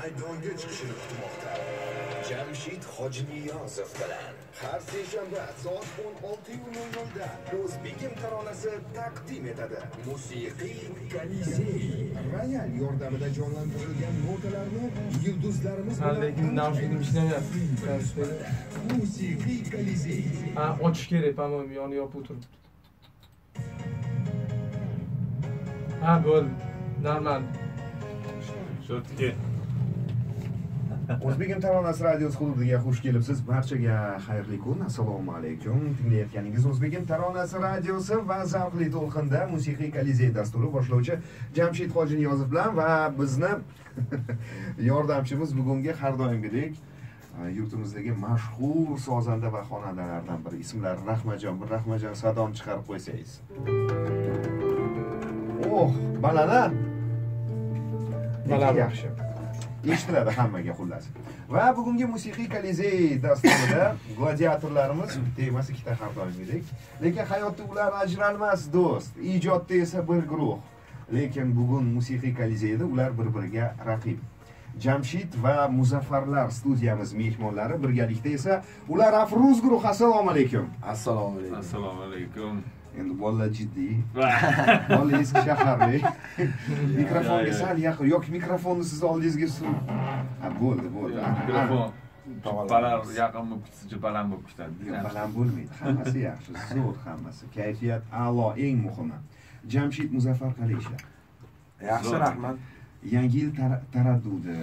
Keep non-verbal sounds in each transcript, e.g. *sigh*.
maydonga chiqishini kutmoqda jamshid hojiniyozov bilan har seshanba soat o'n olti da o'zbegim taronasi taqdim etadi musiqiy kolizey royal yordamida jonlantirilgan notalarni yulduzlarimiz lekin naushnikim ishlamayapti musiqiy kolizey ha ochish kerak по моему yoni yopib turibdi ha bo'ldi normal Shotki. O'zbegim taronasi radiosi hududiga xush kelibsiz. Barchaga xayrli kun. Assalomu alaykum. Tinglayotganingiz o'zbegim taronasi radiosi va zavqli to'lqinda musiqiy kolizey dasturi boshlovchi jamshid hojiniyozov bilan va bizni *laughs* yordamchimiz bugungi har doimgidek e, yurtimizdagi mashhur sozanda va xonandalardan biri ismlari rahmajon. Bir rahmajon sadoni chiqarib qo'ysangiz. Oh baland Baland. yaxshi eshitiladi hammaga xullas. Va bugungi musiqiy kolizey dasturida gladiatorlarimiz bitta emas ikkita har doimgidek lekin hayotda ular ajralmas do'st ijodda esa bir guruh. Lekin bugun musiqiy kolizeyda ular bir biriga raqib. Jamshid va muzaffarlar studiyamiz mehmonlari birgalikda esa ular afruz guruhi. Assalomu alaykum. Assalomu alaykum. Assalomu alaykum. Endi bolalar jiddiy. *laughs* Bola eski shaharli. *laughs* *laughs* Mikrofonga sal yaqin yoki mikrofonni sizni oldingizga surib ha bo'ldi bo'ldi. Mikrofon baland yaqin bo'lib ketsa baland bo'lib ketadi. Yo'q, baland bo'lmaydi. Hammasi yaxshi zo'r hammasi. Kayfiyat a'lo eng muhimi. Jamshid muzaffar qalay ishlar yaxshi rahmat. Yangi yil tara- taraddudi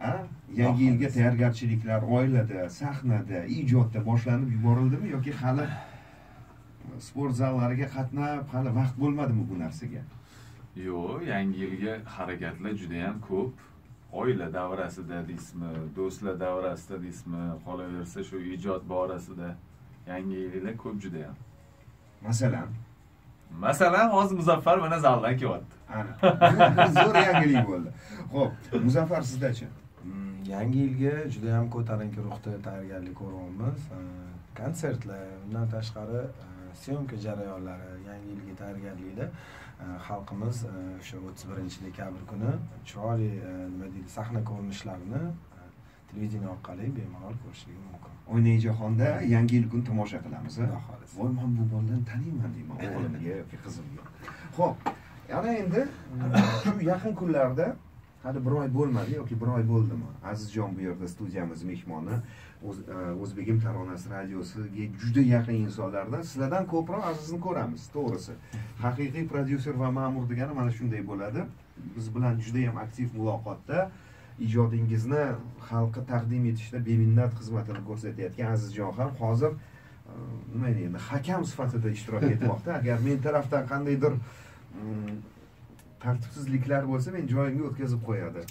a yangi yilga tayyorgarchiliklar oilada sahnada ijodda boshlanib yuborildimi yoki hali sport zallariga qatnab hali vaqt bo'lmadimi bu narsaga Yo'q, yangi yilga harakatlar juda ham ko'p. Oila davrasida deysizmi, do'stlar davrasida deysizmi, qolaversa shu ijod borasida yangi yillar ko'p juda ham. masalan Masalan, hozir Muzaffar mana zaldan kelyapti. ana *laughs* zo'r yangilik bo'ldi ho'p muzaffar sizdachi Mm, yangi yilga juda ham ko'tarinki ruhda tayyorgarlik ko'ryapmiz konsertlar undan tashqari syomka jarayonlari yangi yilga tayyorgarlikda eh, xalqimiz eh, o'sha o'ttiz birinchi dekabr kuni chiroyli eh, nima deydi sahna ko'rinishlarini televideniye orqali bemalol ko'rishligi mumkin oynai-jahonda yangi yil kuni tomosha qilamiz? Xudo xohlasa. voy man bu bolani taniyman deyman *laughs* o'g'limga yoki qizimga ho'p ana endi shu yaqin kunlarda hali bir oy bo'lmadi yoki bir oy bo'ldimi azizjon bu yerda studiyamiz mehmoni e, E, o'zbegim taronasi radiosiga juda yaqin insonlardan sizlardan ko'proq azizni ko'ramiz to'g'risi. Haqiqiy prodyuser va ma'mur degani mana shunday bo'ladi. Biz bilan judayam aktiv muloqotda ijodingizni xalqqa taqdim etishda beminnat xizmatini ko'rsatayotgan azizjon ham hozir e, nima deydi hakam sifatida ishtirok etmoqda. Agar men tarafdan qandaydir mm, tartibsizliklar bo'lsa men joyimga o'tkazib qo'yadi.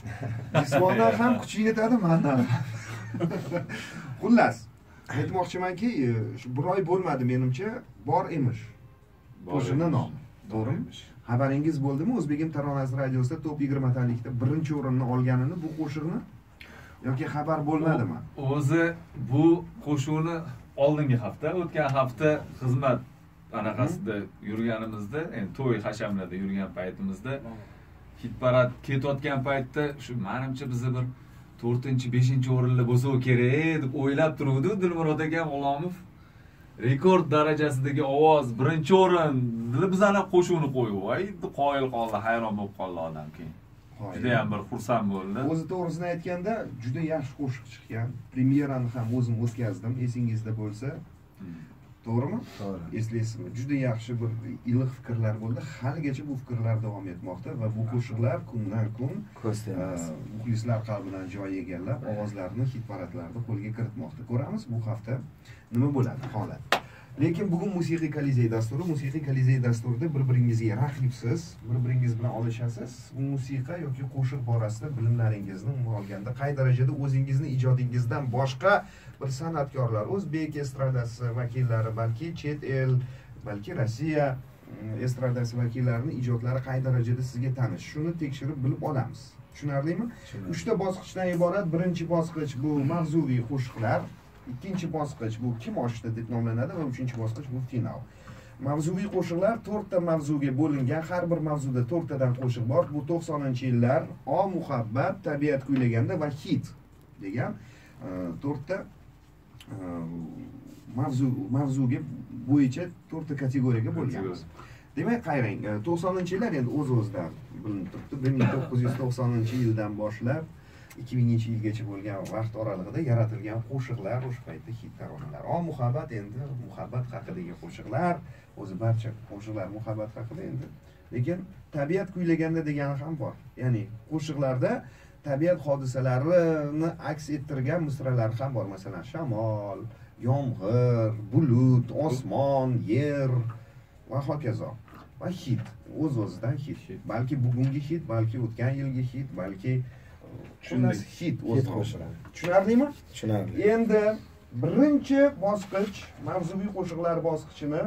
Jismonan ham kuchi yetadi mandan *laughs* xullas aytmoqchimanki e, bir oy bo'lmadi menimcha bor emish. Qo'shiqni nomi to'g'rimi? xabaringiz bo'ldimi? O'zbegim taronasi radiosida top yigirmatalikda birinchi o'rinni olganini bu qo'shiqni? Yoki xabar bo'lmadimi? O'zi bu qo'shuqni oldingi hafta, o'tgan hafta xizmat anaqasida yurganimizda, endi to'y hashamlarda yurgan paytimizda hit parad ketayotgan paytda shu manimcha bizni bir to'rtinchi beshinchi o'rinda bo'lsa kerak deb o'ylab turuvdi dilmurod aka g'ulomov rekord darajasidagi ovoz birinchi o'rin. Deb bizani qo'shuqni qo'yib voy qoyil qoldi hayron bo'lib qoldi odam keyin. Judayam bir xursand bo'ldi. O'zi to'g'risini aytganda juda yaxshi qo'shiq chiqqan premyerani ham o'zim o'tkazdim esingizda bo'lsa. Hmm. To'g'rimi? To'g'ri. Eslaysizmi juda yaxshi bir iliq fikrlar bo'ldi. Haligacha bu fikrlar davom etmoqda va bu qo'shiqlar kundan kun ko'z e, muxlislar qalbidan joy egallab ovozlarni hit paradlarda qo'lga kiritmoqda. Ko'ramiz bu hafta nima bo'ladi holat lekin bugun musiqiy kolizey dasturi musiqiy kolizey dasturida bir biringizga raqibsiz bir biringiz bilan olishasiz. Musiqa yoki qo'shiq borasida bilimlaringizni umuman olganda qay darajada o'zingizni ijodingizdan boshqa bir san'atkorlar o'zbek estradasi vakillari balki chet el balki rossiya mm, estradasi vakillarini ijodlari qay darajada sizga tanish? Shuni tekshirib bilib olamiz. Tushunarlimi? Uchta bosqichdan iborat birinchi bosqich bu mavzuviy qo'shiqlar ikkinchi bosqich bu kim oshdi deb nomlanadi va uchinchi bosqich bu final. Mavzuviy qo'shiqlar to'rtta mavzuga bo'lingan har bir mavzuda to'rttadan qo'shiq bor. Bu to'qsoninchi yillar o muhabbat tabiat kuylaganda va hit degan e, to'rtta e, mavzu mavzuga bo'yicha to'rtta kategoriyaga bo'lganmiz. Demak qarang e, to'qsoninchi yillar endi o'z o'zidan bilinib turibdi bir ming to'qqiz yuz to'qsoninchi yildan boshlab ikki minginchi yilgacha bo'lgan vaqt oralig'ida yaratilgan qo'shiqlar o'sha paytda hit taronalar o muhabbat endi muhabbat haqidagi qo'shiqlar o'zi barcha qo'shiqlar muhabbat haqida endi. Lekin tabiat kuylaganda degani ham bor. Ya'ni qo'shiqlarda tabiat hodisalarini aks ettirgan misralar ham bor. Masalan shamol yomg'ir bulut osmon yer va hokazo. Va hit o'z o'zidan hit. Balki bugungi hit balki o'tgan yilgi hit balki xullas hit o'z qo'shig'i. tushunarlimi? Tushunarli. Endi birinchi bosqich mavzuviy qo'shiqlar bosqichini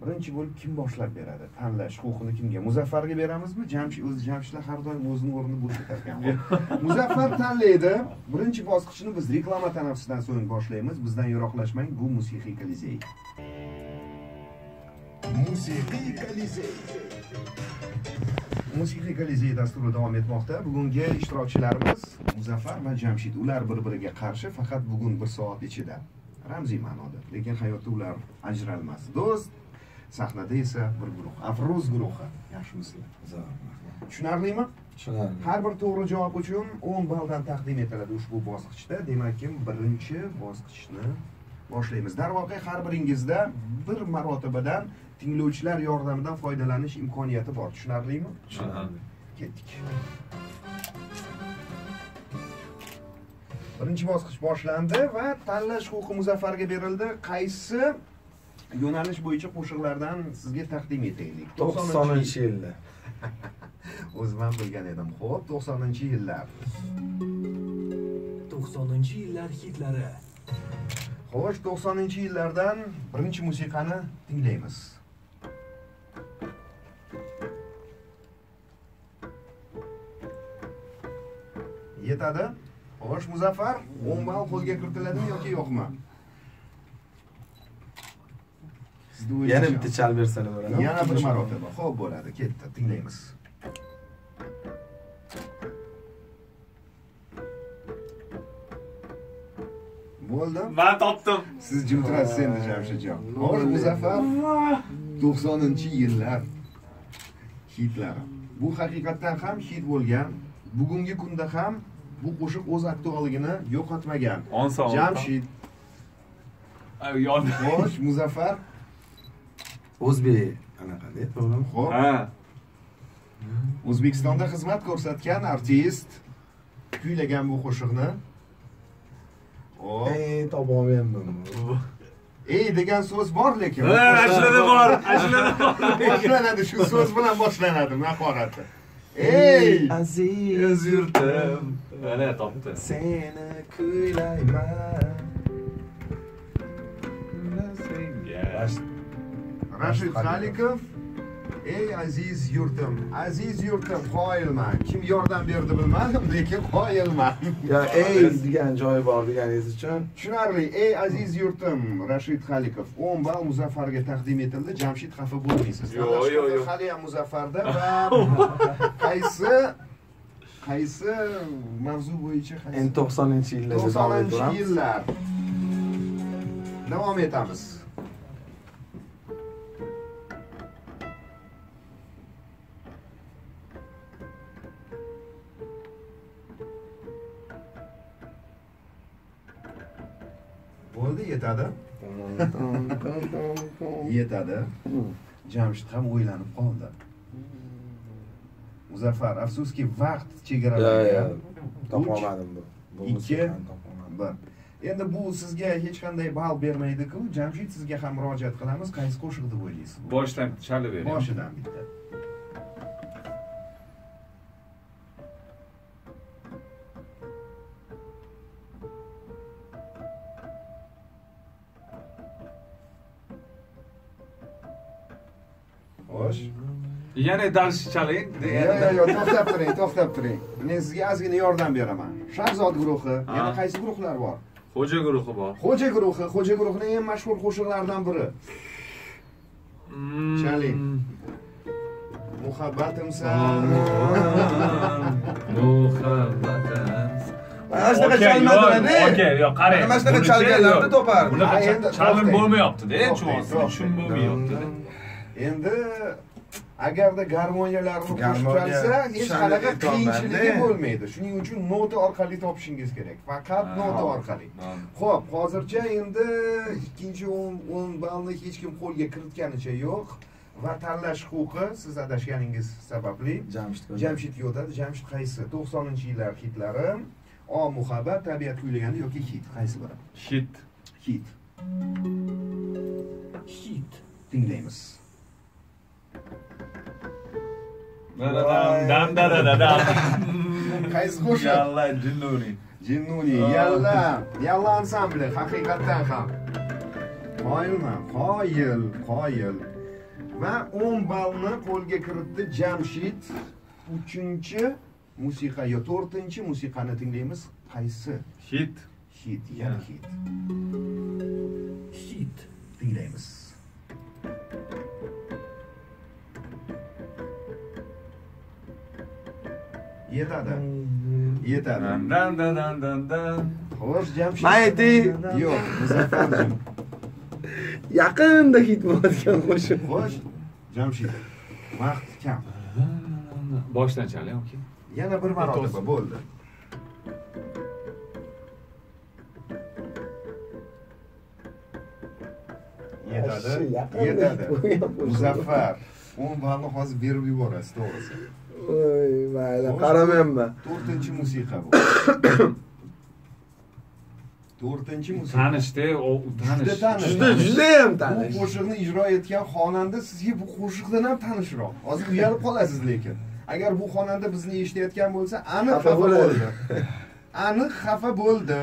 birinchi bo'lib kim boshlab beradi? Tanlash huquqini kimga? Muzaffarga beramizmi? Jamshid o'zi jamshidlar har doim o'zini o'rnini bo'sh etarkan *laughs* muzaffar tanlaydi. Birinchi bosqichni biz reklama tanaffusdan so'ng boshlaymiz. Bizdan yiroqlashmang bu musiqiy kolizey. Musiqiy Kolizey. Musiqiy kolizey dasturi davom etmoqda. Bugungi ishtirokchilarimiz muzaffar va jamshid ular bir biriga qarshi faqat bugun bir soat ichida. Ramziy ma'noda lekin hayotda ular ajralmas. Do'st sahnada esa bir guruh afruz guruhi. Yaxshimisizlar tushunarlimi? Tushunarli. Har bir to'g'ri javob uchun 10 balldan taqdim etiladi ushbu bosqichda. Demakki birinchi bosqichni boshlaymiz. Darvoqe har biringizda bir marotabadan tinglovchilar yordamidan foydalanish imkoniyati bor. Tushunarlimi? Tushunarli. Ketdik. Birinchi bosqich boshlandi va tanlash huquqi muzaffarga berildi. Qaysi yo'nalish bo'yicha qo'shiqlardan sizga taqdim etaylik? To'qsoninchi yilda. *laughs* O'zim ham bilgan edim. Ho'p to'qsoninchi yillar. 90 yillar hitlari. Xo'sh to'qsoninchi yillardan birinchi musiqani tinglaymiz yetadi. Xo'sh muzaffar o'n ball qo'lga kiritiladimi yoki yo'qmi? Yana bitta chal bersalar bo'ladimi yana bir marotaba. Ho'p bo'ladi. Ketdi. Tinglaymiz. Bo'ldi. Man topdim. Siz jimtirasiz endi jamshidjon. Xo'sh muzaffar to'qsoninchi yillar hitlari. Bu haqiqatdan ham hit bo'lgan bugungi kunda ham bu qo'shiq o'z aktualligini yo'qotmagan. Jamshid. Xo'sh muzaffar. O'zbek anaqada to'g'rimi ho'p ha. O'zbekistonda xizmat ko'rsatgan artist kuylagan bu qo'shiqni. Hop. ey topolmayapman. Ey degan so'z bor lekin. Ashlida bor ashlida bor. Boshlanadi shu so'z bilan boshlanadi mahorati ey aziz yurtim mana topdi seni kuylayman rashid xalikov ey aziz yurtim aziz yurtim qoyilman kim yordam berdi bilmadim lekin qoyilman yo ey degan joyi bor deganingiz uchun tushunarli ey aziz yurtim rashid xalikov 10 ball muzaffarga taqdim etildi jamshid xafa bo'lmaysiz Yo'q, yo'q, yo'q. hali ham muzaffarda va qaysi qaysi mavzu bo'yicha qaysi? Endi to'qsoninchi yillarda davom to'qsoninchi yillar. Davom etamiz. Bo'ldi yetadi. Yetadi. Jamshid ham o'ylanib qoldi muzaffar afsuski vaqt chegaralangan topolmadim bu. Ikki. bir endi bu sizga hech qanday ball bermaydiku. Jamshid sizga ham murojaat qilamiz. Qaysi qo'shiq deb o'ylaysiz? Boshidan chalib bering boshidan bitta yana dars chaling yo yo yo to'xtab turing to'xtab turing. Men sizga ozgina yordam beraman. Shahzod guruhi yana qaysi guruhlar bor? Xo'ja guruhi bor. Xo'ja guruhi xo'ja guruhining eng mashhur qo'shiqlaridan biri. Chaling. Muhabbatimsan. Muhabbatim mana shunaqa yo'q, okey, yo'q, qarang. mana shunaqa Bunisi chalganlarni yo'q. topardim bunaqa Ha, endi cha- chalim to'xtang. bo'lmayaptida To'xtang, tushun to'xtang. tushun bo'lmayaptida. Endi agarda garmoniyalarni qo'shib hech qanaqa qiyinchiligi bo'lmaydi. Shuning uchun nota orqali topishingiz kerak. Faqat nota orqali. ho'p hozircha endi ikkinchi o'n o'n ballni hech kim qo'lga kiritganicha yo'q. Va tanlash huquqi siz adashganingiz sababli. Jamshid jamshidga o'tadi jamshid qaysi? To'qsoninchi yillar hitlari. O muhabbat tabiat kuylagani yoki hit? Qaysi biri? Hit. Hit. Hit. tinglaymiz qaysi qo'shiq yalla jinnuni Jinnuni, yalla, yalla ansambli, haqiqatdan ham. Qoyilman, qoyil, qoyil. Va 10 ballni qo'lga kiritdi Jamshid. 3-chi musiqa yo 4-chi musiqani tinglaymiz. Qaysi? hit Hit, yana hit. Hit. Tinglaymiz. Yetadi. Yetadi. Xo'sh, Jamshid. Mayti. Yo'q, Muzaffarjim. yaqinda hit bo'layotgan qo'shiq Xo'sh, Jamshid. Vaqt kam. boshdan chaling okey Yana bir marotaba bo'ldi. Yetadi. Yetadi. Muzaffar. 10 ballni hozir berib yuborasiz, to'g'risi. Mayli qaramayapman 4-chi musiqa bu. 4-chi musiqa. tanishda tanish Juda tanish. juda judayam Bu tanish qo'shiqni ijro etgan xonanda sizga bu qo'shiqdan ham tanishroq. Hozir uyalib qolasiz lekin. Agar bu xonanda bizni eshitayotgan bo'lsa, aniq Xafa bo'ldi. Aniq xafa bo'ldi.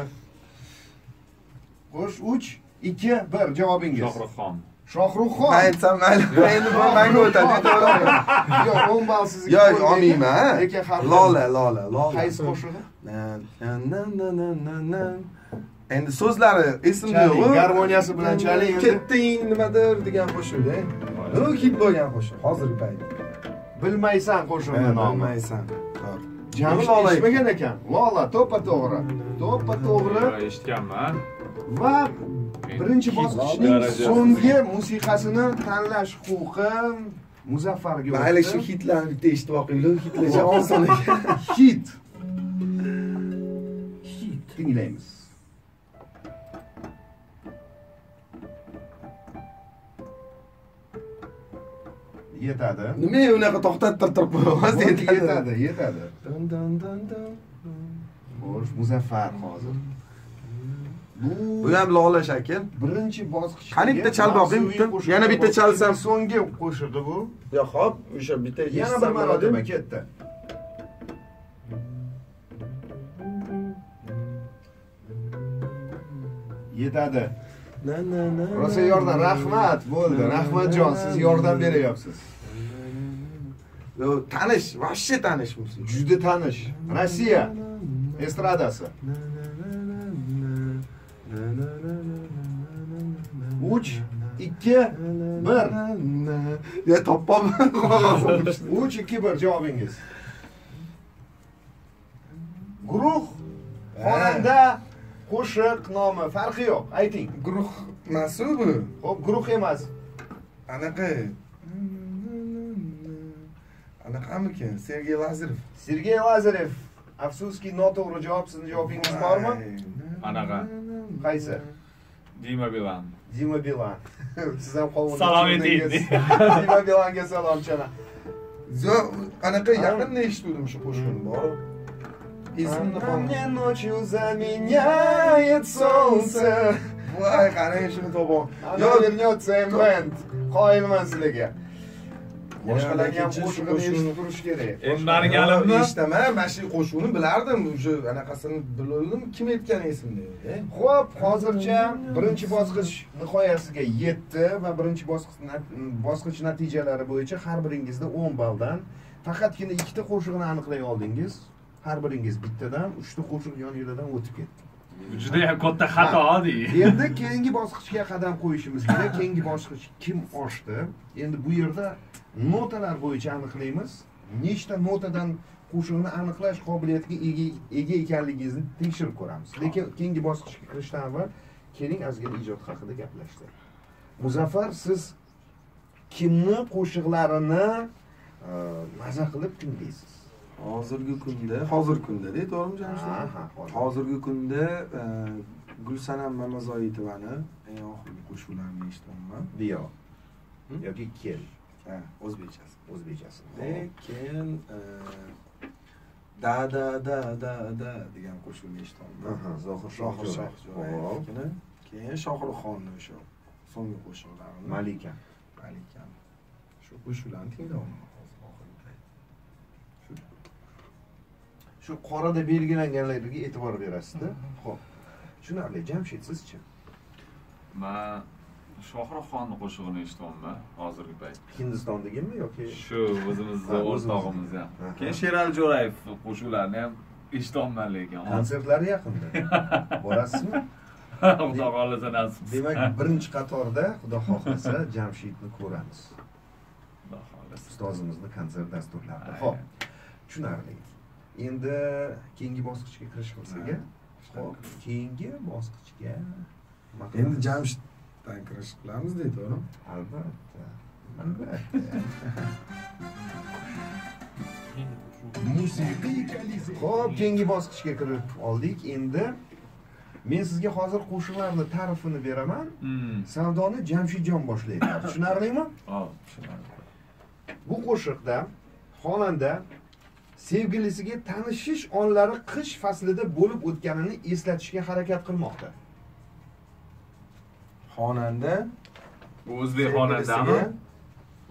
Xo'sh, 3 2 1 javobingiz. shohruxxon Shohruxxon. aytsam mayli *laughs* endi bu manga o'tadi *laughs* Yo'q, 10 ball sizga. yo'q olmayman Lekin lola lola lola Qaysi qo'shig'i? Na, na, na, na, na, na, na. endi so'zlari esimda yo'q garmoniyasi bilan chaling endi. ketding nimadir degan qo'shiqda u hit bo'lgan qo'shiq hozirgi payt Bilmaysan qo'shiqni nomi. bilmaysan Jamil Lola eshitmagan ekan. Lola, to'ppa to'g'ri. To'ppa to'g'ri. eshitganman Va birinchi bosqichning so'nggi musiqasini tanlash huquqi Muzaffarga mayli o'tdi. shu hitlarni bitta eshitib oqinglar hitlarcha oson ekan *laughs* hit Hit. tinglaymiz. Yetadi. nima unaqa to'xtattirib qo'yamiz Bo'ldi, Yetadi, yetadi. Dun. Xo'sh, Muzaffar hozir. Bu ham lola shakl birinchi bosqich. Qani bitta chal boqing, bitta. Yana bitta chalsam. so'nggi qo'shig'i bu. yo hop o'sha bitta Yana bir marotaba ketdi. Yetadi. Na, na, na, Rosa yordam, rahmat bo'ldi. Rahmatjon, siz yordam beryapsiz. Yo, tanish вообще tanish Juda tanish. Rossiya estradasi. 3 2 1 ya topolman 3 2 1 javobingiz. Guruh xonanda qo'shiq nomi farqi yo'q. Ayting. guruh emasu bu Xo'p, guruh emas. anaqa anaqamikin sergey lazarov Sergey Lazarev. Afsuski noto'g'ri javob. Sizning javobingiz bormi? Anaqa. Qaysi? Dima bilan Dima Bilan. Siz ham qovun. Salom ayting. Dima Bilanga salom chana. Zo, anaqa yaqinda eshitdim shu qo'shiqni borib qolmadi мне ночью заменяет солнце. voy qarang shuni topib Она вернется in band. Boshqalarga ham qo'shig'ini qo'shiqni- eshitib turish kerak. endi mani galimni eshitaman mana shu qo'shiqni bilardim уже anaqasini bildim kim aytgani esimda yo'q e. Xo'p, hozircha birinchi bosqich nihoyasiga yetdi va birinchi bosqich nat- bosqich natijalari bo'yicha har biringizda 10 balldan faqatgina ikkita qo'shiqni aniqlay oldingiz. Har biringiz bittadan, uchta qo'shiq yon-yonidan o'tib ketdi. Judayam katta xato endi keyingi bosqichga qadam qo'yishimiz kerak keyingi bosqich kim oshdi endi bu yerda notalar bo'yicha aniqlaymiz. Nechta notadan qo'shiqni aniqlash qobiliyatiga ega ekanligingizni tekshirib ko'ramiz. Lekin keyingi bosqichga kirishdan avval keling ozgina ijod haqida gaplashsak. Muzaffar siz kimni qo'shiqlarini e, maza qilib tinglaysiz hozirgi kunda hozirgi kundada to'g'rimi jamshid? Hozirgi kunda. E, gulsanam mamazoitovani eng oxirgi qo'shiqlarini eshityapman diyo Hm? yoki kel ha o'zbekchasi o'zbekchasi. Lekin e, da da da da da degan qo'shiqni eshityapman zohir shohir shohjo'rayev. shohjo'rayevnikini keyin shohruxxonni o'sha so'nggi qo'shiqlarini malika. Malikani shu qo'shiqlarni tinglayapman shu qorada belgilanganlarga e'tibor berasizda. Ho'p tushunarli jamshid sizchi man shohruxxonni qo'shig'ini eshityapman hozirgi payt. Hindistondagimi yoki? Shu o'zimizni *laughs* o'rtog'imiz ham keyin sherali jo'rayev qo'shiqlarini ham eshityapman lekin hozir. Konsertlari yaqinda. *laughs* Borasizmi? Xudo xohlasa nasib. Demak birinchi qatorda xudo xohlasa jamshidni ko'ramiz. Xudo xohlasa. Ustozimizni konsert dasturlarida. Ho'p tushunarli. Endi keyingi bosqichga kirish qilsak Ha. ho'p keyingi bosqichga endi qilamiz? Jamshiddan kirish qilamiz deydi to'g'rimi albatta albatta *laughs* Musiqiy. Xo'p, keyingi bosqichga kirib oldik. Endi men sizga hozir qo'shiqlarni ta'rifini beraman. Hmm. Savdoni Jamshidjon boshlaydi. *laughs* Tushunarlimi? Hop, tushunarli. Bu qo'shiqda xonanda sevgilisiga tanishish onlari qish faslida bo'lib o'tganini eslatishga harakat qilmoqda. Xonanda o'zbek xonandami?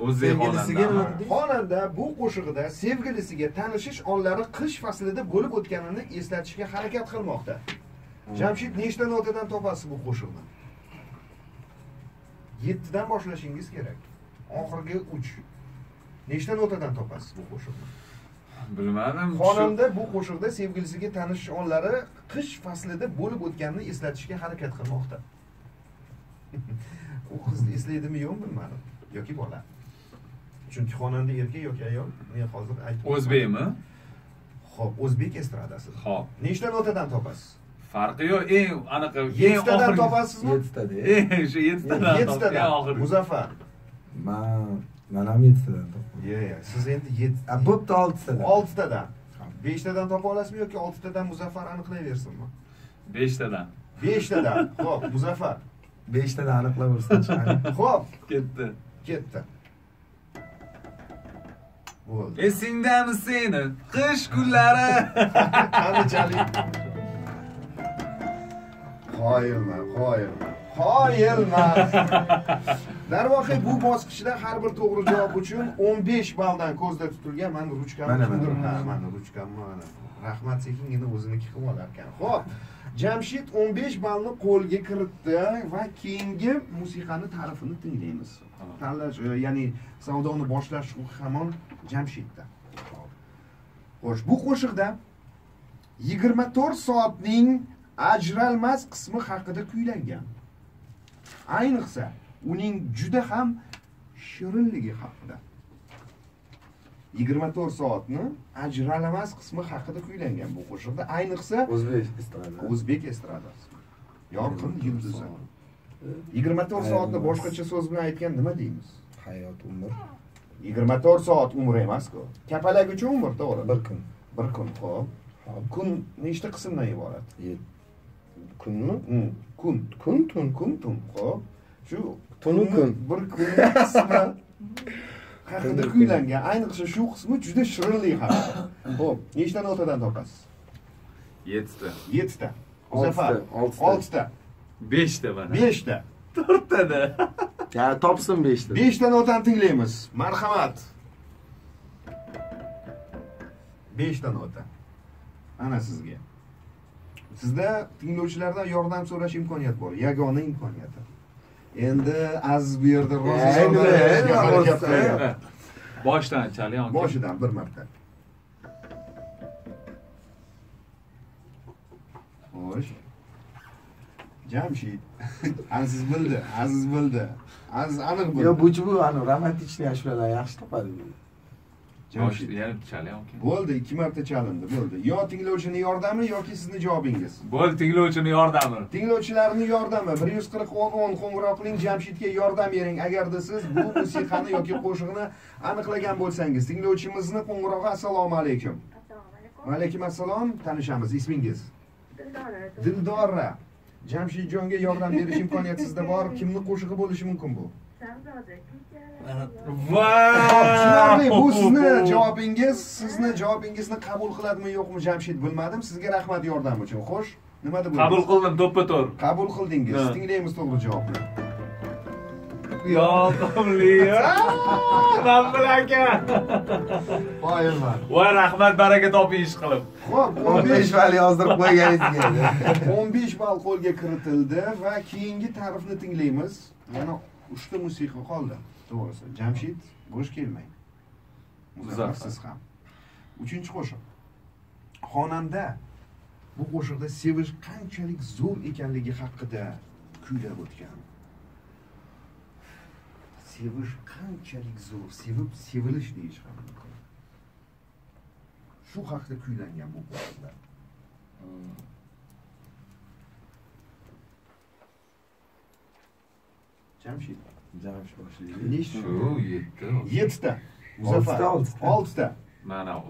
O'zbek dedingiz? Xonanda bu qo'shig'ida sevgilisiga tanishish onlari qish faslida bo'lib o'tganini eslatishga harakat qilmoqda. Jamshid nechta notadan topasiz bu qo'shiqni? 7 dan boshlashingiz kerak. Oxirgi 3. Nechta notadan topasiz bu qo'shiqni? Bilmadim. Xonanda bu qo'shiqda sevgilisiga tanishish onlari qish faslida bo'lib o'tganini eslatishga harakat qilmoqda. U qizni eslaydimi yo'q bilmadim. Yoki bola. Chunki xonanda erkak yoki ayol, men hozir aytib O'zbekmi? Xo'p, o'zbek estradasi. Hop. Nechta notadan topasiz? Farqi yo'q. Eng anaqa eng 7tadan oxirgi- topasizmi? yettitada *laughs* Eng shu 7 tadan. 7tadan. oxirgi. Muzaffar. man man ham yettitadan topaman Yo'q, yo'q, siz endi 7 a bo'pti oltitadan 6tadan. 5tadan topa olasizmi yoki 6tadan Muzaffar aniqlayversinmi? 5 tadan. 5tadan. Xo'p, Muzaffar. Beshtadan aniqlaversinchi *laughs* Xo'p, Ketdi. ketdi. Bo'ldi. Esingdami seni qish kunlari? Qanchalik *laughs* qoyilman, qoyilman. Qoyilman. Darvoqe bu bosqichda har bir to'g'ri javob uchun 15 balldan ko'zda tutilgan. Mana ruchkamni mana ruchkamni mana. Rahmat sekingina o'ziniki qilib olar ekan. Xo'p. Jamshid 15 ballni qo'lga kiritdi va keyingi musiqani ta'rifini tinglaymiz. Tanlash, e, ya'ni savdoni boshlash huquqi hamon Jamshidda. Xo'sh, bu qo'shiqda 24 soatning ajralmas qismi haqida kuylangan. Ayniqsa, uning juda ham shirinligi haqida. 24 soatni ajralmas qismi haqida kuylangan bu qo'shiqda. Ayniqsa, o'zbek estrada o'zbek estradasi. Yorqin yulduzi. 24 soatni boshqacha so'z bilan aytgan nima deymiz? hayot umr 24 soat umr emas-ku. Kapalak uchun umr, to'g'ri. bir kun bir kun. Hop. Kun nechta qismdan iborat? Kunmi kun. kun tun kun tun xo'p shu Tunu kun. bir kun qismi *laughs* kun. kuylangan? ayniqsa shu qismi juda shirinlik haqida ho'p *coughs* nechta notadan topasiz? 7 ta. yettita. Oltita, muzaffar. oltita. oltita. 5 ta mana. beshta. 4 tada. *laughs* ya topsin beshta. Beshta notani tinglaymiz. Marhamat. Beshta nota ana sizga. Sizda tinglovchilardan yordam so'rash imkoniyati bor. Yagona imkoniyati endi aziz bu yerda chaling. aka. boshidan bir marta. Xo'sh. Jamshid. *laughs* Aziz bildi aziz bildi aziz aniq bildi yo buchi bu ani romantichniy ashulalar yaxshi topadi jamshid yana chalyapti aka bo'ldi ikki marta chalindi bo'ldi. Yo tinglovchini yordami yoki sizni javobingiz bo'ldi tinglovchini yordami. Tinglovchilarni yordami bir yuz qirq o'n o'n qo'ng'iroq qiling jamshidga yordam bering. Agarda siz bu *laughs* musiqani yoki qo'shiqni aniqlagan bo'lsangiz tinglovchimizni qo'ng'irog'i assalomu alaykum. Assalomu alaykum. Va alaykum assalom tanishamiz ismingiz? Dildora. Dildora. Jamshidjonga yordam berish imkoniyati sizda bor. Kimni qo'shig'i bo'lishi mumkin bu? Shahzoda tushunarli bu sizni javobingiz sizni javobingizni qabul qiladimi yo'qmi jamshid bilmadim. Sizga rahmat yordam uchun xo'sh? Nima deb qabul qildim to'ppa to'g'ri qabul qildingiz. Tinglaymiz to'g'ri javobni. Yoqimli *laughs* man bilan aka. Qoyilman voy rahmat baraka toping ish qilib. Ho'p o'n besh ball yozdirib qo'yganingizga *laughs* o'n besh ball qo'lga kiritildi va keyingi tarifni tinglaymiz. Yana uchta musiqa qoldi to'g'risi jamshid bo'sh kelmang. Muzaffar ham. Uchinchi qo'shiq. Xonanda bu qo'shiqda sevish qanchalik zo'r ekanligi haqida kuylab o'tgan. Sevish qanchalik zo'r sevib sevilish deyish ham mumkin. Shu haqida kuylangan bu qo'shiqda. Jamshid jamshid boshlaydi nechta shu yetti yettita muzaffar Oltita, mana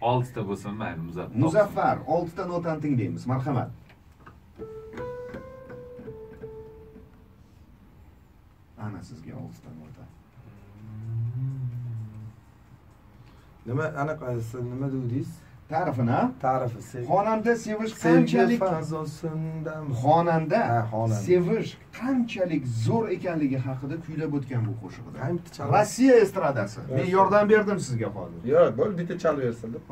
oltita bo'lsin mayli muzaffar muzaffar oltita notani tinglaymiz marhamat. Ana sizga oltita nota. Nima anaqa siz nima degandingiz ta'rifini ta'rifi sevgi xonanda sevish sevgi qanchalik xonanda sevish qanchalik zo'r ekanligi haqida kuylab o'tgan bu qo'shiqda. Rossiya estradasi. Men yordam berdim sizga hozir. Yo'q bo'ldi bitta chalib bersin. Deb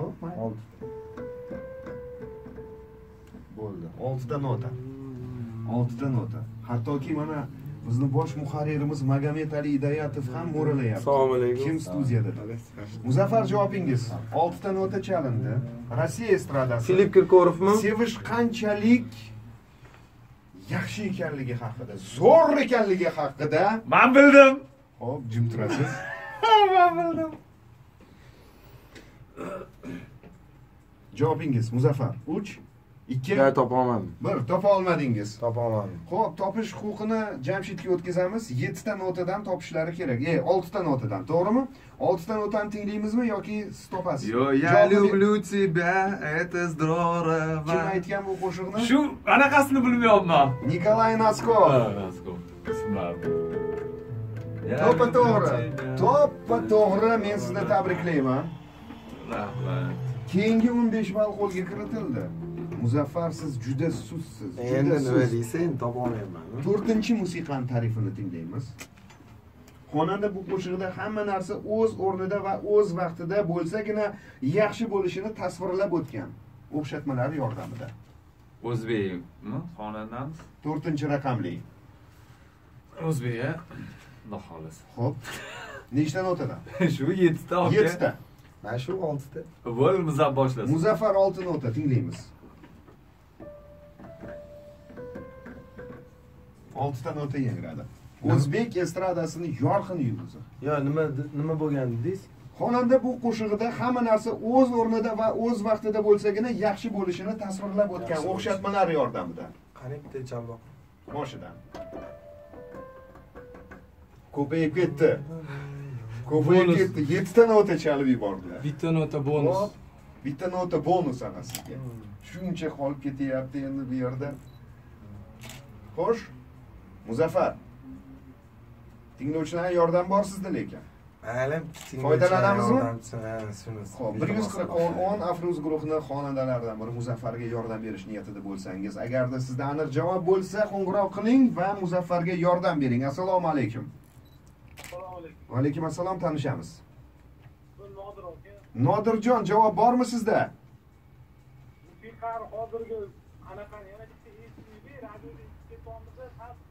bo'ldi. Oltita nota. Oltita nota. Hattoki mana bizni bosh muharririmiz magomed ali idoyatov ham mo'ralayapti Assalomu alaykum. kim studiyada? Muzaffar javobingiz oltita nota chalindi. Rossiya estradasi. Filip kirkorovmi sevish qanchalik yaxshi ekanligi haqida zo'r ekanligi haqida man bildim. Hop jim turasiz. *laughs* Man bildim. Javobingiz muzaffar uch ikki yo topolmadim bir topa olmadingiz topolmadim Xo'p, topish huquqini Jamshidga o'tkazamiz. 7 ta notadan topishlari kerak. E, 6 ta notadan, to'g'rimi? 6 ta notani tinglaymizmi yoki siz topasiz? я люблю тебя это Kim здорово aytgan bu qo'shiqni? shu anaqasini bilmayapman Nikolay Nasko. To'ppa to'g'ri. To'ppa to'g'ri. Men sizni tabriklayman. rahmat Keyingi 15 ball qo'lga kiritildi. Muzaffar siz juda suzsiz. Juda endi nima deysiz endi topolmayman to'rtinchi musiqani tarifini tinglaymiz. Xonanda bu qo'shiqda hamma narsa o'z o'rnida va o'z vaqtida bo'lsagina yaxshi bo'lishini tasvirlab o'tgan o'xshatmalar yordamida. O'zbekmi? Xonandamiz to'rtinchi raqamli. O'zbek a xudo xohlasa. Ho'p nechta notadan *laughs* shu yettita aka yettita. Mana shu oltita. Bo'l muzaffar boshlasin muzaffar olti nota tinglaymiz oltita nota yangradi. O'zbek estradasini yorqin yulduzi yo nima nima bo'lgan dedingiz? Xonanda bu qo'shig'ida hamma narsa o'z o'rnida va o'z vaqtida bo'lsagina yaxshi bo'lishini tasvirlab o'tgan o'xshatmalar yordamida. Qarang bitta chalboq boshidan ko'payib ketdi. Ko'payib ketdi. Yettita nota chalib yubordilar. Bitta nota bonus. Bitta nota bonus ana sizga. Shuncha qolib ketyapti endi bu yerda. Xo'sh muzaffar tinglovchilarga yordam bor sizda lekin mayli Foydalanamizmi? Ho'p, bir yuz qirq o'n o'n afruz guruhini xonandalaridan biri muzaffarga yordam berish niyatida bo'lsangiz agarda sizda aniq javob bo'lsa qo'ng'iroq qiling va muzaffarga yordam bering. Assalomu alaykum. Assalomu alaykum. Va alaykum assalom tanishamiz nodir aka. Nodirjon javob bormi sizda? Hozirgi anaqani yana bitta eskiydi radioda eshitib ketyapmiz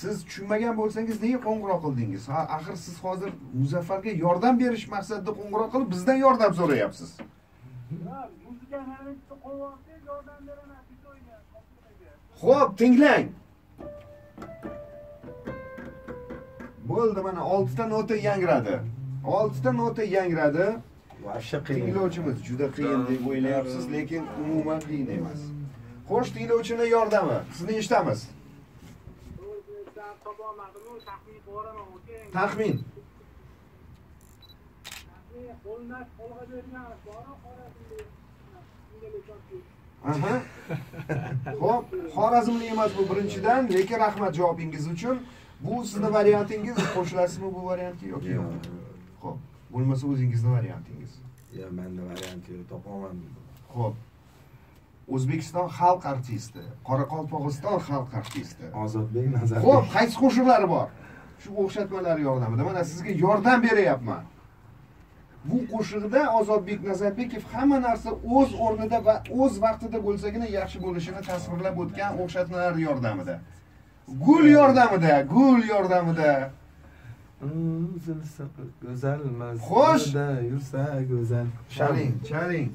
siz tushunmagan bo'lsangiz nega qo'ng'iroq qildingiz ha axir siz hozir muzaffarga yordam berish maqsadida qo'ng'iroq qilib bizdan yordam so'rayapsiz ho'p Xo'p, tinglang. Bo'ldi, mana 6 ta nota yangradi. 6 ta nota yangradi. Вообще qiyin Tinglovchimiz juda qiyin deb o'ylayapsiz, lekin umuman qiyin emas. Xo'sh, tinglovchini yordami. Sizni eshitamiz. taxmin qilaman o'tang Taxmin. qo'ldan qo'lga bergan bora qorasini Aha. Xo'p, Xorazmli emas bu birinchidan, lekin rahmat javobingiz uchun. Bu sizni variantingiz, qo'shilasizmi bu variantga yoki yo'q? Bo'lmasa o'zingizni variantingiz. yo manda variant yo'q topaman Xo'p. O'zbekiston xalq artisti, Qoraqalpog'iston xalq artisti. ozodbek nazarbek Xo'p, qaysi qo'shiqlari bor? Shu o'xshatmalar yordamida mana sizga yordam beryapman. Bu qo'shiqda Ozodbek Nazarbekov hamma narsa o'z o'rnida va o'z vaqtida bo'lsagina yaxshi bo'lishini tasvirlab o'tgan o'xshatmalar yordamida. Gul yordamida, gul yordamida. Uzilsa go'zal Xo'sh. yursa go'zal Chaling, chaling.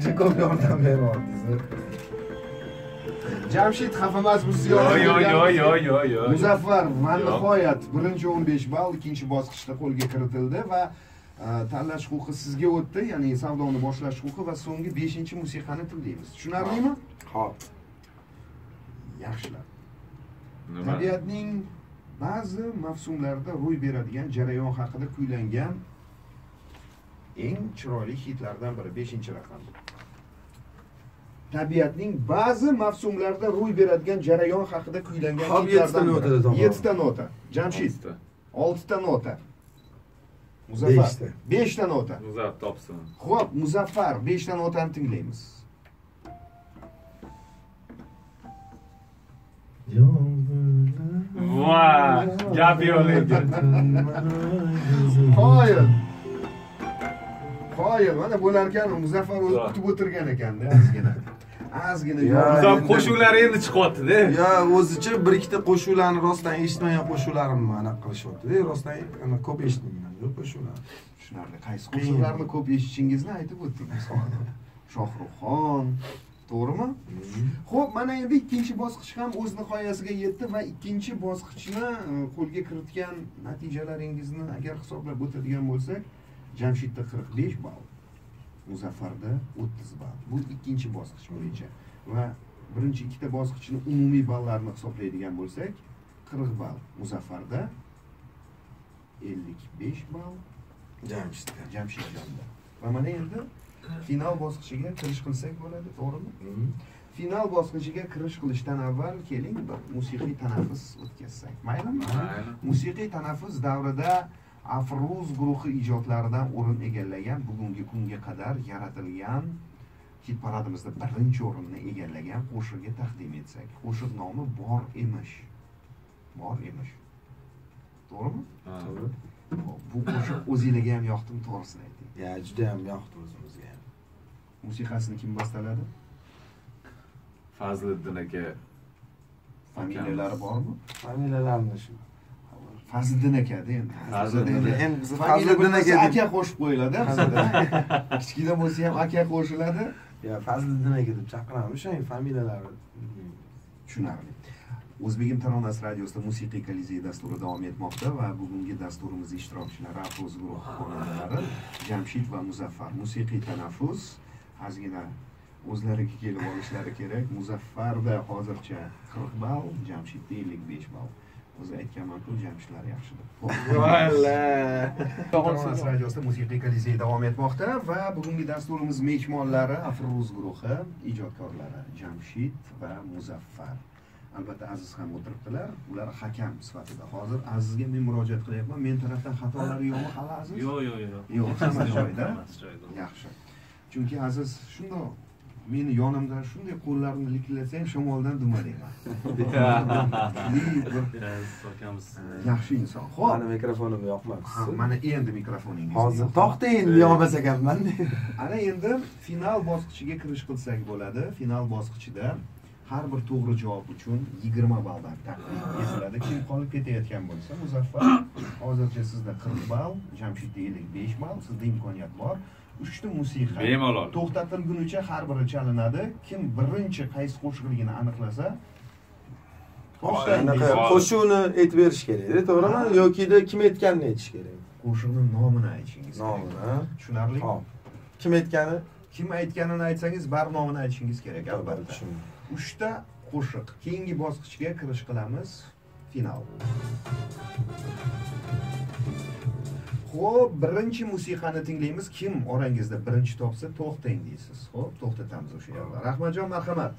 juda ko'p yordam beryapsiz Jamshid xafa Yo yordam yo yo yo yo yo. Muzaffar va nihoyat birinchi 15 ball ikkinchi bosqichda qo'lga kiritildi va e, tanlash huquqi sizga o'tdi, ya'ni savdoni boshlash huquqi va so'nggi 5 musiqani tinglaymiz. Tushunarlimi? hop Yaxshilab. Nima? Tabiatning ba'zi mavsumlarda ro'y beradigan jarayon haqida kuylangan eng chiroyli hitlardan biri 5-raqam. Tabiatning ba'zi mavsumlarda ro'y beradigan jarayon haqida kuylangan Hop, yettita hitlardan notada biri. topaman. 7 ta nota. Jamshid Oltita. 6 ta nota. Muzaffar Beshta. 5 ta nota. Muzaff topsin. Xo'p, Muzaffar 5 ta notani tinglaymiz. Va, gap yo'q lekin. Qoyil. Qoyil, mana bo'larkan Muzaffar o'zi kutib o'tirgan ekanda ozgina. Ozgina Ya, yo'q. Muzaff qo'shuvlari endi chiqyapti-da. yo o'zicha bir ikkita qo'shuqlarni rostdan eshitmagan qo'shuqlarimni anaqa qilishyaptida rostdan ana ko'p eshitmayman yo'q qo'shuqlarni Tushunarli. Qaysi qo'shiqlarni ko'p eshitishingizni aytib o'tdingiz hozir. Shohruxxon, to'g'rimi? Xo'p, mana endi ikkinchi bosqich ham o'z nihoyasiga yetdi va ikkinchi bosqichni e, qo'lga kiritgan natijalaringizni agar hisoblab o'tadigan bo'lsak, Jamshidda 45 ball, Muzaffarda 30 ball. Bu ikkinchi bosqich bo'yicha va birinchi ikkita bosqichni umumiy ballarni hisoblaydigan bo'lsak, 40 ball Muzaffarda, 55 ball jamshidda Jamshidjonda. Va mana endi final bosqichiga kirish qilsak bo'ladi, to'g'rimi? Final bosqichiga kirish qilishdan avval keling bir musiqiy tanaffus o'tkazsak. Maylimi? Mayli. Musiqiy tanaffus davrida Afruz guruhi ijodlaridan o'rin egallagan bugungi kunga qadar yaratilgan hit paradimizda birinchi o'rinni egallagan qo'shiqga taqdim etsak. Qo'shiq nomi Bor emish. Bor emish. To'g'rimi? To'g'ri Bu qo'shiq o'zingizga ham yoqdimi, to'g'risini ayting. ya judayam yoqdi o'zimizga ham Musiqasini kim bastaladi? Fazliddin aka. Familiyalari bormi? familiyalarni shu Fazliddin akada endi. Endi biz Fazliddin aka aka qo'shib qo'yiladi. *laughs* Kichkina bo'lsa ham aka qo'shiladi. ya fazliddin aka deb chaqiramiz o'sha familiyalari Tushunarli. O'zbegim taronasi radiosida musiqiy kolizey dasturi davom etmoqda va bugungi dasturimiz ishtirokchilari Afroz guruhi xonandalari Jamshid va Muzaffar musiqiy tanaffus ozgina o'zlariga kelib olishlari kerak. Muzaffarda hozircha 40 ball, Jamshidda 55 ball. O'zi aytganman-ku, Jamshidlar yaxshi radiosida musiqiy kolizey davom etmoqda va bugungi dasturimiz mehmonlari Afruz guruhi ijodkorlari Jamshid va Muzaffar. Albatta Aziz ham o'tiribdilar. Ular hakam sifatida. Hozir Azizga men murojaat qilyapman. Men tarafdan xatolari yo'qmi hali Aziz? Yo'q, yo'q, yo'q. Yo'q, hamma joyida. Hammasi joyida. Yaxshi. Chunki Aziz shundoq meni yonimda shunday qo'llarini likillasa ham shamoldan *laughs* Biraz akamiz yaxshi inson. Xo'p, mani mikrofonim yoqmabdi ha, mana endi mikrofoningiz. hozir to'xtang yoqmas ekanman *laughs* Ana endi final bosqichiga kirish qilsak bo'ladi. Final bosqichida har bir to'g'ri javob uchun yigirma balldan taqdim etiladi. Kim qolib ketayotgan bo'lsa muzaffar hozircha sizda qirq ball jamshidda ellik besh ball sizda imkoniyat bor uchta musiqa bemalol. to'xtatilgunicha har biri chalinadi. Kim birinchi qaysi qo'shiqligini aniqlasa qo'shiqni aytib berish kerakda to'g'rimi? Yokida kim aytganini aytish kerak qo'shiqni nomini aytishingiz kerak. nomini tushunarlimi hop. Kim aytgani? Kim aytganini aytsangiz bari nomini aytishingiz kerak albatta. uchta qo'shiq keyingi bosqichga kirish qilamiz. Final ho'p birinchi musiqani tinglaymiz. Kim orangizda birinchi topsa to'xtang deysiz. Ho'p to'xtatamiz o'sha yerda. Rahmatjon marhamat.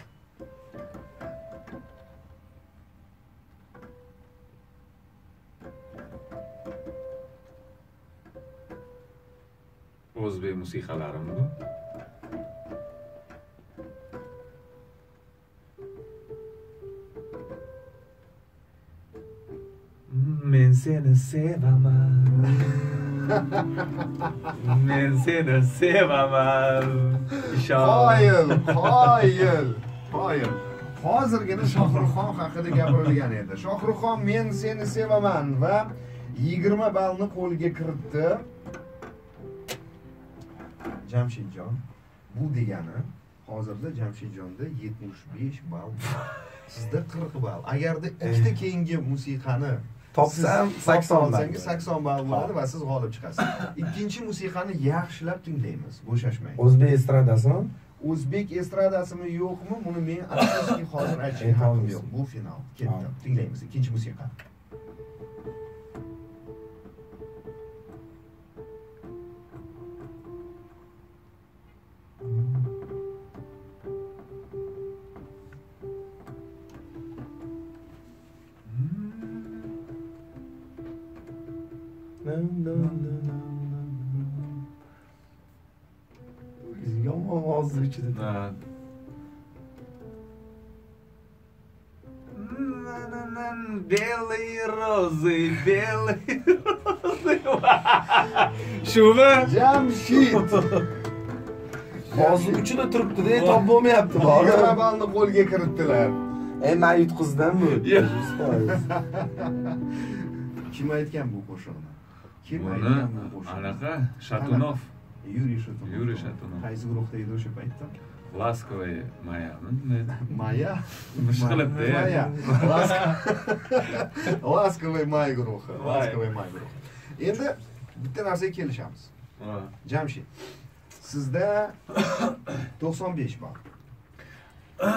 O'zbek musiqalarimi bu. Seni sevaman *laughs* men seni sevaman ishon qoyil qoyil qoyil hozirgina shohruxxon haqida gapirilgan edi. Shohruxxon men seni sevaman va? Yigirma ballni qo'lga kiritdi. Jamshidjon bu degani hozirda jamshidjonda yetmish besh ball sizda qirq ball agarda ikkita keyingi musiqani topsam sakson ball sakson ball bo'ladi va siz g'olib chiqasiz. *laughs* Ikkinchi musiqani yaxshilab tinglaymiz bo'shashmang. O'zbek estradasimi? O'zbek estradasimi yo'qmi? Buni men *coughs* hozir aytishga haqqim yo'q. Bu final. Ketdi tinglaymiz ikkinchi musiqa yomon ovozni ichida Ha. Белые розы, белые розы. Shumi? jamshid hozir uchida turibdida topib bo'lmayapti bor yigirma ballni qo'lga kiritdilar e man yutqizdim bu Yo'q. yuz foiz. kim aytgan bu qo'shiqni kim? Buni anaqa Shatunov. Yuriy shatunov. Yuriy Shatunov. qaysi guruhda edi o'sha paytda? Ласковая моя. Edi? maya? *laughs* Ishqilibdi. maya. laskovый *laughs* may guruhi. Laskovый may guruhi. Endi bitta narsaga kelishamiz. Ha. jamshid sizda *coughs* to'qson besh ball. *coughs*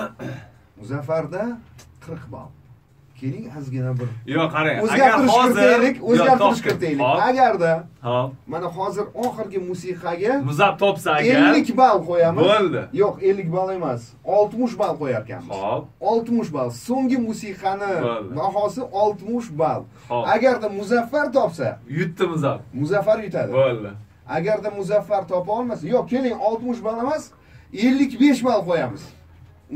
Muzaffarda qirq ball keling ozgina bir Yo'q, qarang. o'zgartirish kiritaylik o'zgartirish kiritaylik agarda Hop. mana hozir oxirgi musiqaga Muzab topsa agar. ellik ball qo'yamiz Bo'ldi. yo'q ellik ball emas oltmish ball qo'yarkanmiz Hop. oltmish ball so'nggi musiqani bahosi oltmish ball Hop. agarda muzaffar topsa Yutdi Muzab. muzaffar yutadi Bo'ldi. agarda muzaffar topa olmasa yo'q keling oltmish ball emas ellik besh ball qo'yamiz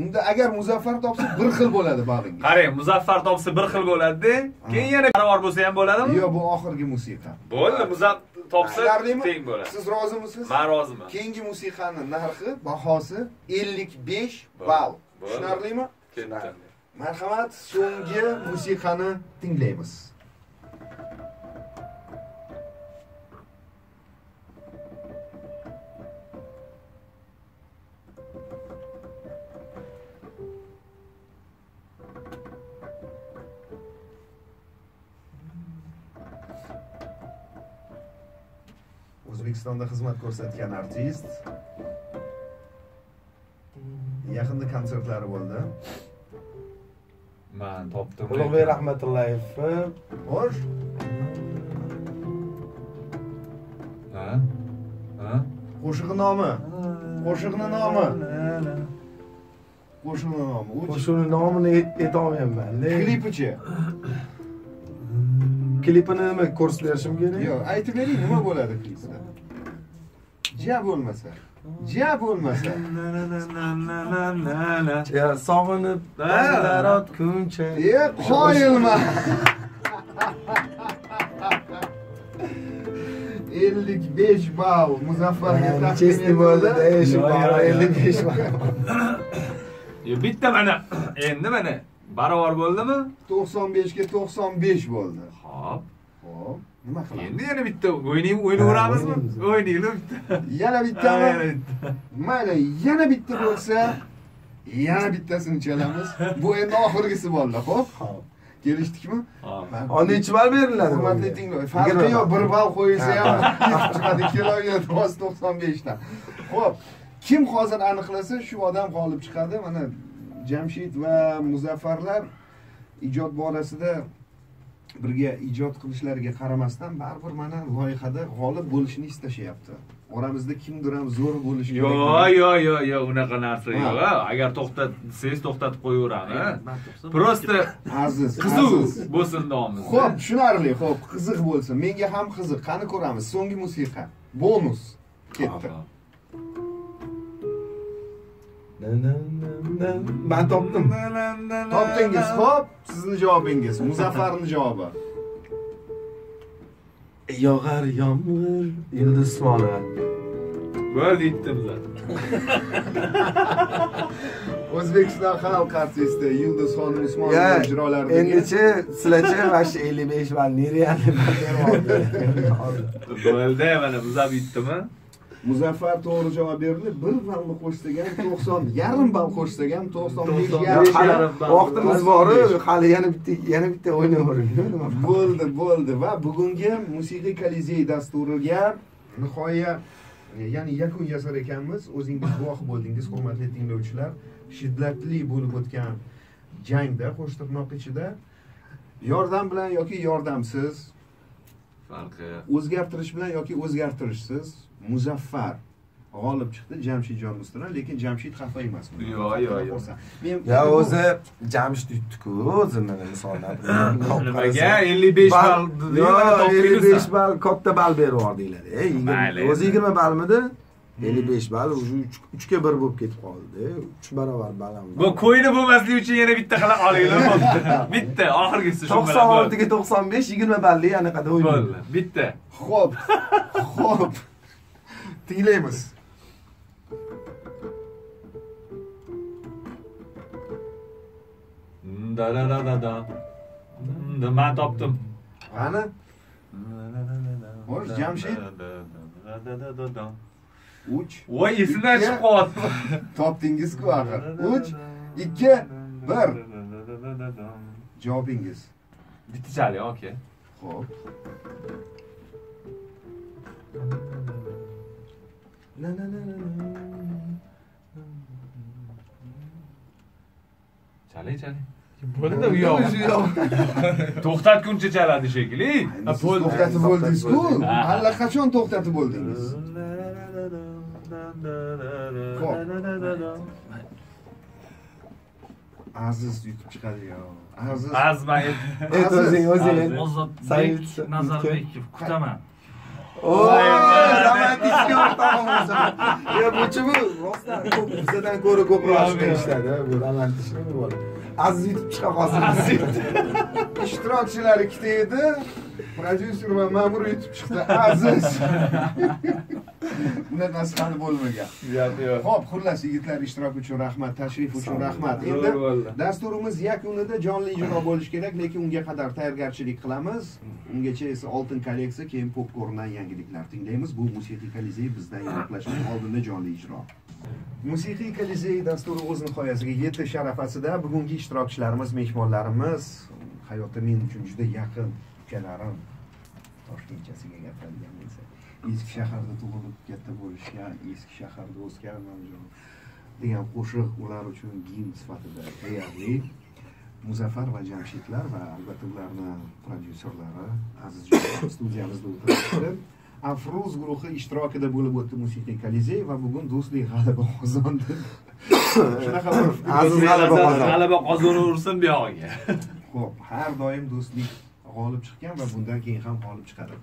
unda agar muzaffar topsa bir xil bo'ladi ballingiz Qarang, Muzaffar topsa bir xil bo'ladi-da, keyin yana barobar bo'lsa ham bo'ladimi? yo'q bu oxirgi musiqa. Bo'ldi, Muzaffar topsa teng bo'ladi. siz rozimisiz? Men roziman. keyingi musiqani narxi bahosi ellik besh ball. tushunarlimi? Ketdi. marhamat so'nggi musiqani tinglaymiz o'zbekistonda xizmat ko'rsatgan artist. Yaqinda konsertlari bo'ldi. Men topdim. ulug'bek rahmatullayevni xo'sh. Ha? Ha? qo'shig'i nomi? Qo'shiqni nomi? Qo'shiqni nomi. Qo'shiqni nomini ayt- aytolmayapman klipichi klipini nima ko'rsatib berishim kerak? Yo'q aytib bering nima bo'ladi klipda ja bo'lmasa ja bo'lmasa Ya, sog'inib Ha. banglar otguncha e qoyilman ellik besh ball muzaffarga taqdim chestni etildi bo'ldi shu Yo'q, bor yo'q, yo'q. ellik besh bor Yo, bitta mana endi mana barobar bo'ldimi 95 ga 95 bo'ldi hop ho'p nima qilamiz endi yana bitta o'ynay o'ynayveramizmi o'ynaymiz. o'ynaylik bitta yana bittami yana bitta mayli yana bitta bo'lsa yana bittasini chalamiz bu endi oxirgisi bo'ldi xo'p Hop. kelishdikmi nechi ball beriladi? hurmatli bunga? tinglovchilar farqi yo'q bir ball qo'yilsa ham chiqadi kiloga to'qson beshdan ho'p kim hozir aniqlasa shu odam g'olib chiqadi mana jamshid va muzaffarlar ijod borasida birga ijod qilishlariga qaramasdan baribir mana loyihada g'olib bo'lishni istashyapti oramizda kimdir ham zo'r bo'lishi yo kerak yo yo yo unaqa narsa yo'q agar to'xtat desangiz to'xtatib qo'yaveramiz просто aziz qiziq bo'lsin davomida Xo'p, tushunarli. Xo'p, qiziq bo'lsin. Menga ham qiziq. Qani ko'ramiz. So'nggi musiqa. Bonus. Ketdi. Man topdim. Topdingiz. Xo'p, sizni javobingiz. Muzaffarning javobi. Yog'ar yomg'ir yulduz usmonova. bo'ldi bizlar O'zbekiston xalq artisti Yulduz Xonim Usmonova ijrolaridagi endichi sizlarcha mana shu 55 ball nerealni bo'ldi mana bizlar yetdimi Muzaffar to'g'ri javob berdi. 1 ballni qo'shsak ham 90, yarim ball qo'shsak ham 95 90, yarim hali ball. vaqtimiz bor hali yana bitta yana bitta o'ynayvering nima *laughs* bo'ldi bo'ldi. Va bugungi musiqiy kolizey dasturiga nihoyat ya'ni yakun yasar ekanmiz. O'zingiz guvoh bo'ldingiz hurmatli tinglovchilar. Shiddatli bo'lib o'tgan jangda qo'sh tirnoq ichida yordam bilan yoki yordamsiz farqi o'zgartirish bilan yoki o'zgartirishsiz muzaffar g'olib chiqdi jamshidjon mustaran lekin jamshid xafa emas Yo'q, yo'q, yo'q. men ya o'zi jamshid yutdiku o'zi mana misollar nimaga 55 ball dedi yo'q topdingiz 55 ball katta ball berib yubordinglar o'zi 20 ballmidi 55 ball уже 3 ga 1 bo'lib ketib qoldi. 3 barobar ballam bu ko'yni bo'lmasligi uchun yana bitta qilib olinglar bo'pti *laughs* bitta oxirgisi shu bilan 96 ga 95 20 balli anaqada bo'ldi Bo'ldi. bitta. Xo'p, xo'p. Tinglaymiz. da da da da da da man topdim Qani? Xo'sh, Jamshid? 3 voy esimdan chiqib qoldi topdingiz-ku axir. 3 2 1 Javobingiz. bitta chaling aka Xo'p. Na, na, na, na, na. chaling chaling Bo'ldi u yoq. to'xtatguncha chaladi shekilli bo'ldi. to'xtatib bo'ldingiz-ku. Allaqachon to'xtatib bo'ldingiz. Aziz yutib chiqadi yo. Aziz. azman Et o'zing o'zing ozodbek nazarbekov kutaman O'rtog'imiz. Ya buchi bu rostdan ko'p bizdan ko'ra ko'proq chiqishladi, bu romantik. Aziz yutib chiqa qolsin. ishtirokchilar ikkita edi prodyuser va ma'mur yutib chiqdi. Aziz. *laughs* Bunaqasi hali bo'lmagan. Ho'p xullas yigitlar ishtirok uchun rahmat tashrif uchun rahmat. endi dasturimiz yakunida jonli ijro bo'lishi kerak lekin unga qadar tayyorgarchilik qilamiz. Ungacha esa oltin kolleksiya keyin popkorndan yangiliklar tinglaymiz. Bu musiqiy kolizey bizdan yiroqlashmay oldinda jonli ijro. Musiqiy kolizey dasturi o'z nihoyasiga yetish arafasida bugungi ishtirokchilarimiz mehmonlarimiz hayotda men uchun juda yaqin ukalarim toshkentchasiga gapiradigan bo'lsa eski shaharda tug'ilib katta bo'lishgan eski shaharda o'sgan degan qo'shiq ular uchun gimn sifatida deyarli. Muzaffar va jamshidlar va albatta ularni prodyuserlari azizjon studiyamizda o'tiribdi. Afruz guruhi ishtirokida bo'lib o'tdi musiqiy kolizey va bugun do'stlik g'alaba qozondi shunaqa bir Aziz g'alaba qozonaversin buyog'iga Xo'p, har doim do'stlik g'olib chiqqan va bundan keyin ham g'olib chiqadi.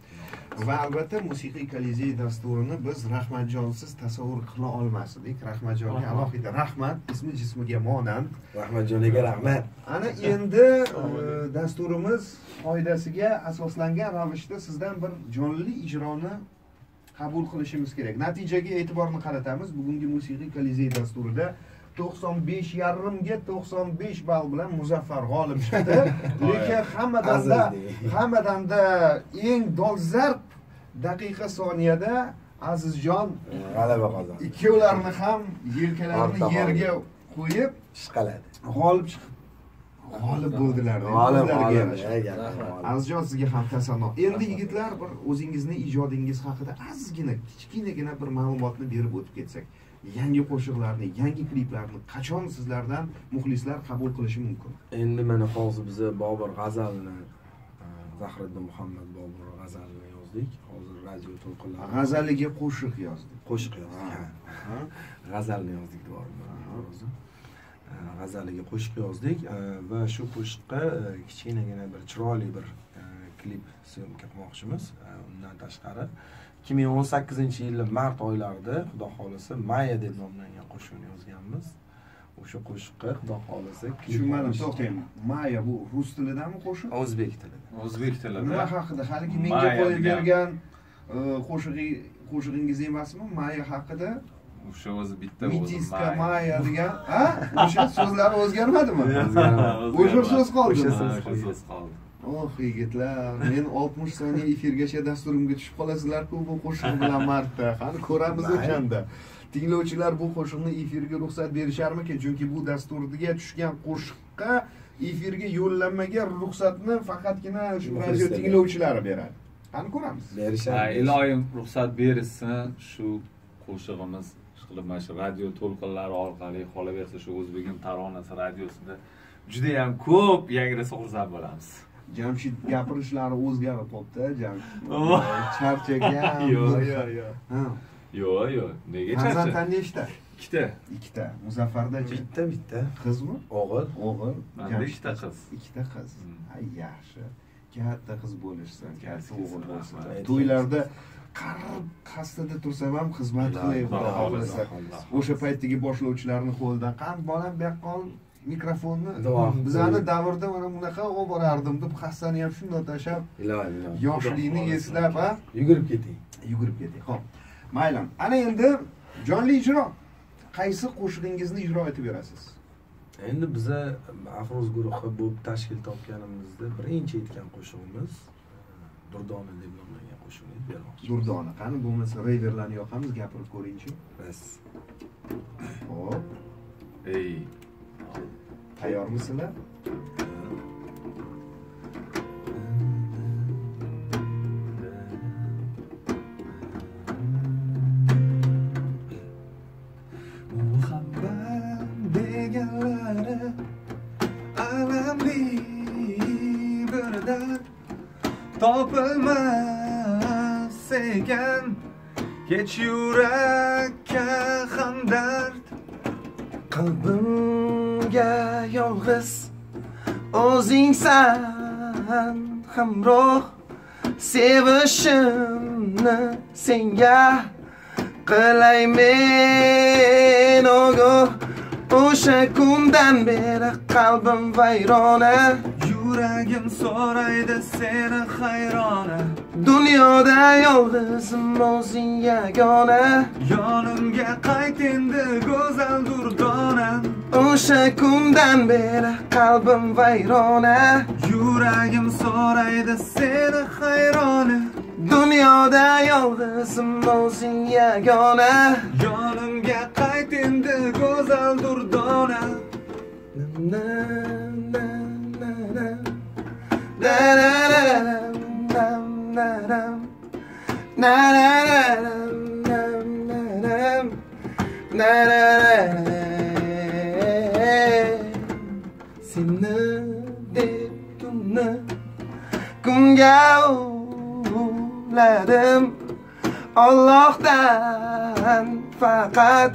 Va albatta musiqiy kolizey dasturini biz Rahmatjonsiz tasavvur qila olmasdik. Rahmatjonga alohida rahmat, ismi jismiga monand. Rahmatjonaga rahmat. Ana endi e, dasturimiz qoidasiga asoslangan ravishda sizdan bir jonli ijroni qabul qilishimiz kerak. Natijaga e'tiborni qaratamiz. Bugungi musiqiy kolizey dasturida to'qson besh yarimga to'qson besh ball bilan muzaffar g'olib chiqdi. *laughs* Lekin hammadanda hammadanda eng dolzarb daqiqa soniyada azizjon g'alaba qozondi ikkovlarini ham yelkalarini yerga qo'yib ishqaladi. G'olib chiqib g'olib bo'ldilar azizjon sizga ham tasanno. Endi yigitlar bir o'zingizni ijodingiz haqida ozgina kichkinagina bir ma'lumotni berib o'tib ketsak yangi qo'shiqlarni yangi kliplarni qachon sizlardan muxlislar qabul qilishi mumkin? Endi mana hozir biza bobur g'azalini e, zahriddin muhammad bobur g'azalini yozdik. Hozir radio to'lqinlari g'azaliga qo'shiq yozdik. Qo'shiq yozdik g'azalni yozdik E, g'azaliga qo'shiq yozdik e, va shu qo'shiqqa kichkinagina bir chiroyli bir klip syomka qilmoqchimiz undan tashqari ikki ming o'n sakkizinchi yili mart oylarida xudo xohlasa maya deb nomlangan qo'shiqni yozganmiz. O'sha qo'shiqqa xudo xohlasa tushunmadim to'xtang maya bu rus tilidami qo'shiq? O'zbek tilida. O'zbek nima tilida haqida haligi menga qo'yib bergan e, qo'shig'i qo'shig'ingiz emasmi? Maya haqida? O'sha o'zi bitta mitiska Maya. degan ha? O'sha so'zlari o'zgarmadimi? *laughs* O'zgarmadi. O'sha so'z qoldimi? O'sha so'z qoldi oh yigitlar men oltmish soniya efirgacha dasturimga tushib qolasizlarku bu qo'shiq bilan marta? Qani ko'ramiz o'shanda. Tinglovchilar bu qo'shiqni efirga ruxsat berisharmikin? Chunki bu dasturga tushgan qo'shiqqa efirga yo'llanmaga ruxsatni faqatgina shu radio tinglovchilari beradi. Qani ko'ramiz? Ha, berishadi iloyim ruxsat berishsin shu qo'shig'imiz ishqilib mana shu radio to'lqinlari orqali qolaversa shu o'zbegim taronasi radiosida judayam ko'p yangrasa xursand bo'lamiz jamshid gapirishlari o'zgarib qolibdi jamshid. *laughs* Charchagan yo'q yo'q. Yo'q yo'q yo'q. Nega farzandlar nechta ikkita. Ikkita. Muzaffardachi bitta bitta. Qizmi? O'g'il. O'g'il. Manda ikkita qiz? Ikkita qiz. Hmm. yaxshi. Katta qiz bo'lishsin katta o'g'il bo'lsin. to'ylarda qarib qasdida tursam ham xizmat qilay xudo xohlasa. o'sha paytdagi boshlovchilarni qo'lidan qani bolam bu yoqqa ol mikrofonni bizani davrda mana bunaqa olib borardim deb hassani ham shundoq tashlab yoshlikni eslab ha? Yugurib keting. Yugurib ketdik ho'p mayli ana endi jonli ijro. Qaysi qo'shig'ingizni ijro etib berasiz? Endi biza afroz guruhi bo'lib tashkil topganimizda birinchi aytgan qo'shig'imiz e, durdona deb nomlangan qo'shiqni bermoqchi. Durdona. Qani bo'lmasa reyverlarni yoqamiz gapirib ko'ringchi. Bas ho'p ey Tayyormisizlar? topilmas ekan hech yurakka hamdard qalbim yolg'iz o'zingsan hamroh sevishimni senga qilay men ogoh o'sha kundan beri qalbim vayrona yuragim so'raydi seni hayrona. Dunyoda yolg'izim o'zing yagona. Yonimga qayt endi go'zal durdonam o'sha kundan beri qalbim vayrona. Yuragim so'raydi seni hayrona. Dunyoda yolg'izim o'zing yagona. Yonimga qayt endi go'zal durdona. Na, na, na, Seni deb tunni kunga uladim Allohdan faqat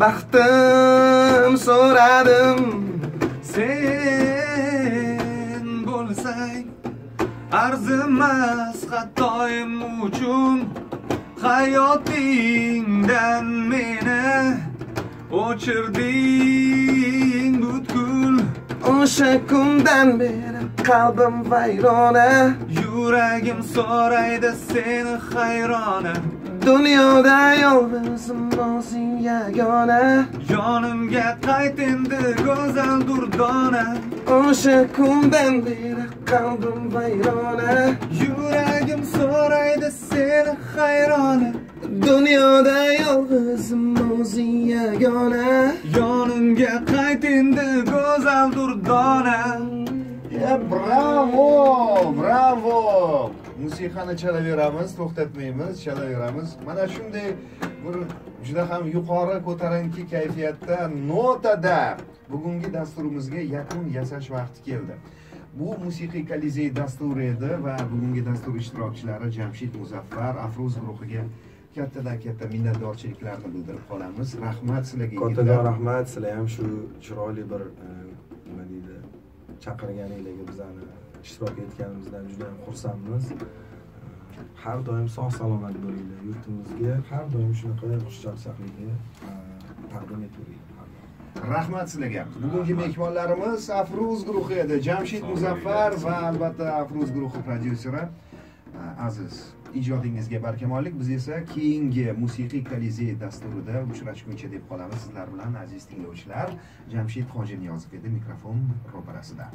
baxtim so'radim sen arzimas xatoim uchun hayotingdan meni o'chirding butkul. O'sha kundan beri qalbim vayrona. Yuragim so'raydi seni hayrona. Dunyoda yolg'izim o'zing yagona. Jonimga qayt endi go'zal durdona. O'sha kundan beri qalbim vayrona Yuragim so'raydi seni hayrona. Dunyoda yolg'izim o'zing yagona Yonimga qayt endi go'zal durdona. E bravo bravo. Musiqani chalaveramiz to'xtatmaymiz chalaveramiz. Mana shunday bir juda ham yuqori ko'tarinki kayfiyatda notada bugungi dasturimizga yakun yasash vaqti keldi. Bu musiqiy dasturi edi va bugungi dastur ishtirokchilari jamshid muzaffar afruz guruhiga kattadan katta minnatdorchiliklarni bildirib qolamiz. Rahmat sizlarga kattakon yigitlar. rahmat. Sizlar ham shu chiroyli bir e, nima deydi chaqirganinglarga bizani ishtirok etganimizdan juda ham xursandmiz. E, har doim sog' salomat bo'linglar yurtimizga. Har doim shunaqa xushchaqchaqlikni e, taqdim etaveringlar rahmat sizlarga. Bugungi mehmonlarimiz afruz guruhi edi. Jamshid muzaffar va albatta afruz guruhi prodyuseri. Aziz ijodingizga barkamollik biz esa keyingi musiqiy kolizey dasturida uchrashguncha deb qolamiz. Sizlar bilan aziz tinglovchilar jamshid hojiniyozov edi mikrofon ro'parasida